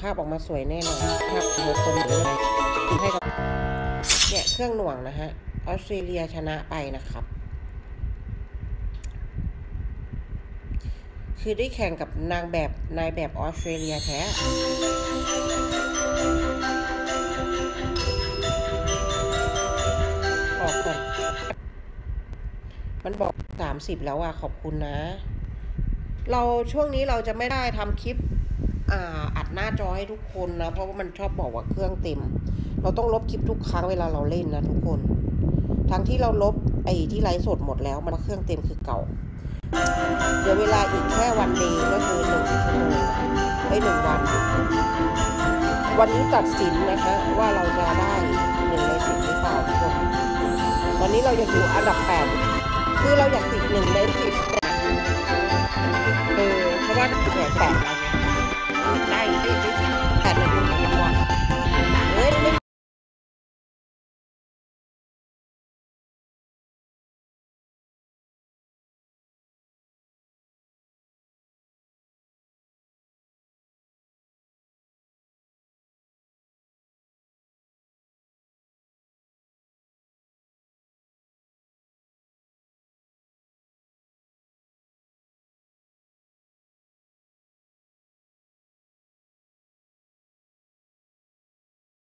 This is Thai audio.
ภาพออกมาสวยแน่นอนภาพหัวตรงหรืออะไรให้เราเนี่ยเครื่องหน่วงนะฮะออสเตรเลียชนะไปนะครับ คือได้แข่งกับนางแบบนายแบบออสเตรเลียแท้ออกก่อนมันบอกสามสิบแล้วอะขอบคุณนะ เราช่วงนี้เราจะไม่ได้ทำคลิป อ่าอัดหน้าจอให้ทุกคนนะ เพราะว่ามันชอบบอกว่าเครื่องเต็ม เราต้องลบคลิปทุกครั้งเวลาเราเล่นนะทุกคน ทั้งที่เราลบไอ้ที่ไลฟ์สดหมดแล้ว มันเครื่องเต็มคือเก่า เดี๋ยวเวลาอีกแค่วันเดย์ก็คือหนึ่งชั่วโมงไอ้หนึ่งวัน วันนี้ตัดสินนะคะว่าเราจะได้หนึ่งในสิบหรือเปล่าทุกคน ตอนนี้เรายังอยู่อันดับแปดคือเราอยากติดหนึ่งในสิบ